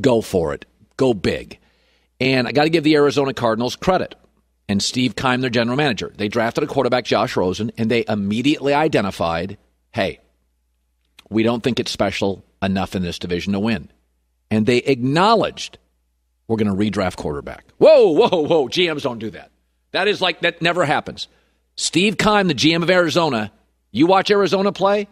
go for it, go big. And I got to give the Arizona Cardinals credit and Steve Keim, their general manager. They drafted a quarterback, Josh Rosen, and they immediately identified hey, we don't think it's special enough in this division to win. And they acknowledged we're going to redraft quarterback. Whoa, whoa, whoa. GMs don't do that. That is like, that never happens. Steve Keim, the GM of Arizona, you watch Arizona play,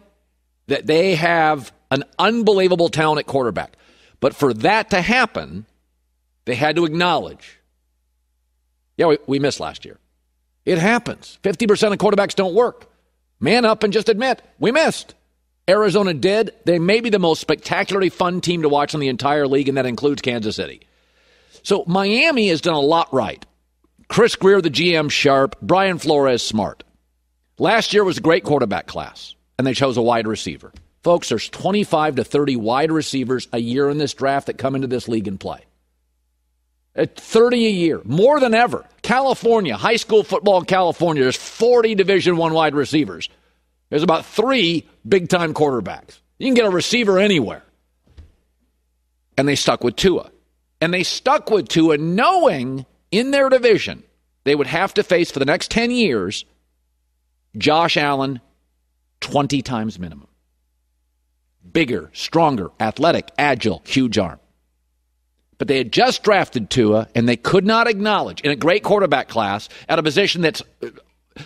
that they have an unbelievable talent at quarterback. But for that to happen, they had to acknowledge, yeah, we, we missed last year. It happens. 50% of quarterbacks don't work. Man up and just admit, we missed. Arizona did. They may be the most spectacularly fun team to watch in the entire league, and that includes Kansas City. So Miami has done a lot right. Chris Grier, the GM, sharp. Brian Flores, smart. Last year was a great quarterback class, and they chose a wide receiver. Folks, there's 25 to 30 wide receivers a year in this draft that come into this league and play. At 30 a year, more than ever. California, high school football in California, there's 40 Division One wide receivers. There's about three big time quarterbacks. You can get a receiver anywhere. And they stuck with Tua. And they stuck with Tua knowing in their division they would have to face for the next 10 years Josh Allen 20 times minimum. Bigger, stronger, athletic, agile, huge arm. But they had just drafted Tua, and they could not acknowledge in a great quarterback class at a position that's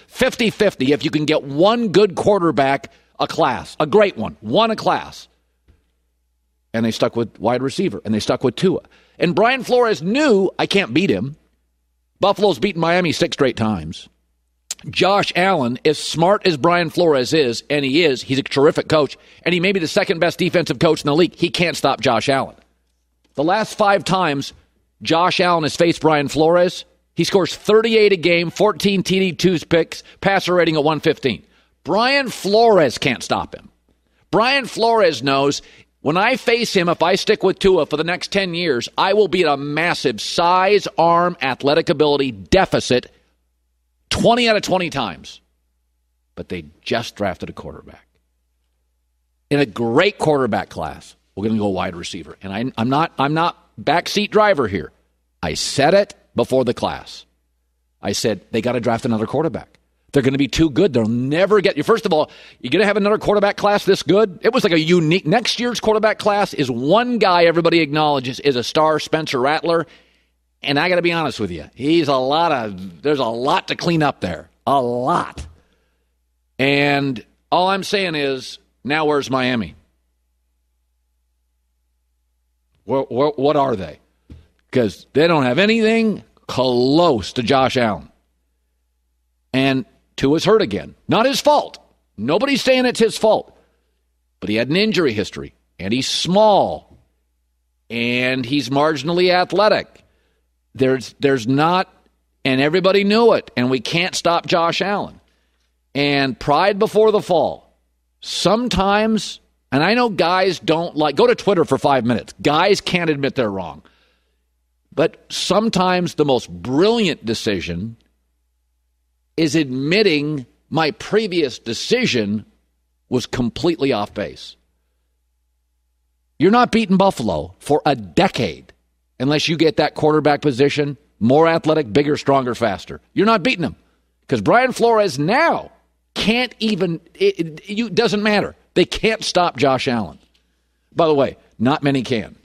50 50 if you can get one good quarterback a class, a great one, one a class. And they stuck with wide receiver, and they stuck with Tua. And Brian Flores knew I can't beat him. Buffalo's beaten Miami six straight times. Josh Allen, as smart as Brian Flores is, and he is, he's a terrific coach, and he may be the second best defensive coach in the league. He can't stop Josh Allen. The last five times Josh Allen has faced Brian Flores, he scores 38 a game, 14 TD2s picks, passer rating of 115. Brian Flores can't stop him. Brian Flores knows when I face him, if I stick with Tua for the next 10 years, I will be at a massive size, arm, athletic ability deficit 20 out of 20 times. But they just drafted a quarterback. In a great quarterback class, we're going to go wide receiver. And I, I'm not I'm not backseat driver here. I said it before the class. I said they got to draft another quarterback. They're going to be too good. They'll never get you. First of all, you're going to have another quarterback class this good. It was like a unique. Next year's quarterback class is one guy everybody acknowledges is a star, Spencer Rattler. And I got to be honest with you, he's a lot of. There's a lot to clean up there. A lot. And all I'm saying is, now where's Miami? what are they? Because they don't have anything close to Josh Allen. And Tua's hurt again. Not his fault. Nobody's saying it's his fault. But he had an injury history, and he's small, and he's marginally athletic. There's, there's not, and everybody knew it, and we can't stop Josh Allen. And pride before the fall. Sometimes, and I know guys don't like, go to Twitter for five minutes. Guys can't admit they're wrong. But sometimes the most brilliant decision is admitting my previous decision was completely off base. You're not beating Buffalo for a decade unless you get that quarterback position more athletic, bigger, stronger, faster. You're not beating them because Brian Flores now can't even, it, it, doesn't matter. They can't stop Josh Allen. By the way, not many can.